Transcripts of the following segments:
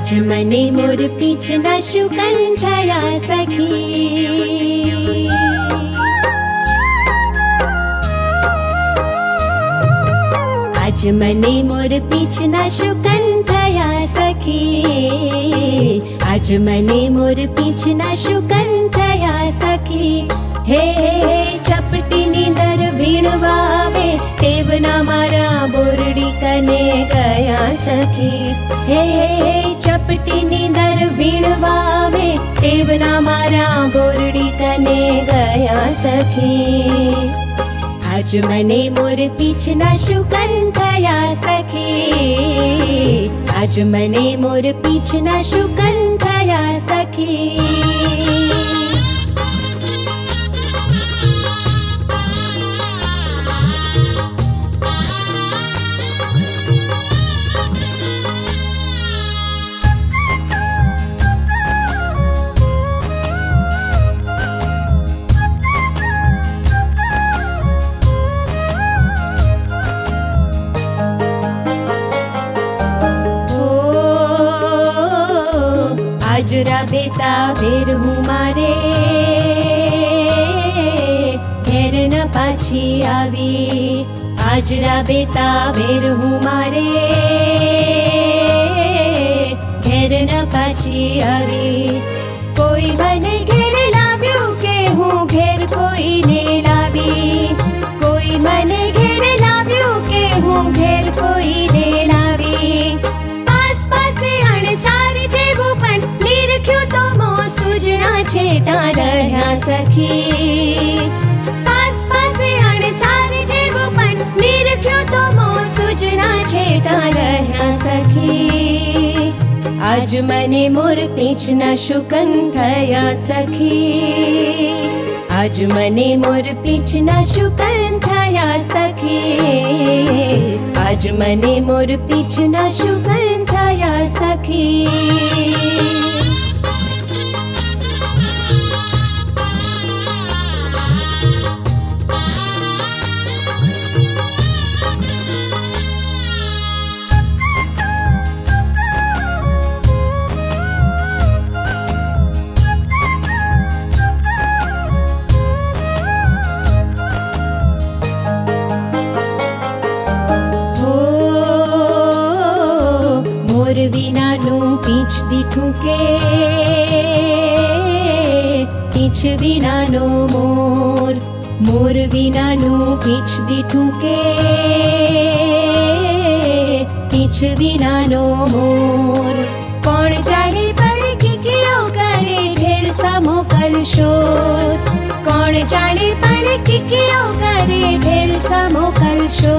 आज मने मोर पीछना शुकल धरा सखी। आज मने मोर पीना शुकल धरा सखी। आज मने मोर पीछना शुकल धरा सखी। हे चपटी निंदर वीणवावे देवना मारा बोरडी कने दर भी हे चपटीनी दर वीणवावे तेवरा मारा गोरडी कने गया सखी। आज मने मोर पीछना शुकन गया सखी। आज मने मोर पीछना शुकन गया सखी। શુકન થયા સખી આજરા બેતા વેર હું મારે ઘેર ન પાછી આવી આજરા બેતા વેર હું મારે ઘેર ન પાછી આવી કોઈ મને छेटा लढ्या सखी। पासपासे आणि सारे जे गोपन निरख्यो तो मो सुजना छेटा लढ्या सखी। आज मने मोर पीछना शुकन थया सखी। आज मने मोर पीछना शुकन थया सखी। आज मने मोर पीछना शुकन थया सखी। नो मो मोर बि नू कि दिठु के कि बि नो मोर को चाणि पणगारेल समोकल शो को चाणि पणगारेल समोकल शो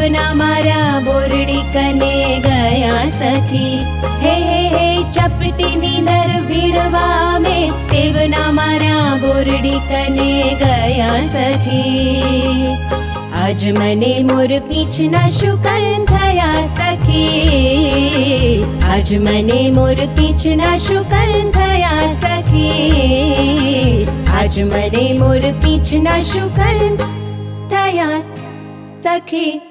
ટેવના મારા બોરડી કને ગયા સખી હે હે હે ચપટીની દર વીણવાવે ટેવના મારા બોરડી કને ગયા સખી આજ મને મોર પીછના શુકન થયા સખી આજ મને મોર પીછના શુકન થયા સખી આજ મને મોર પીછના શુકન થયા સખી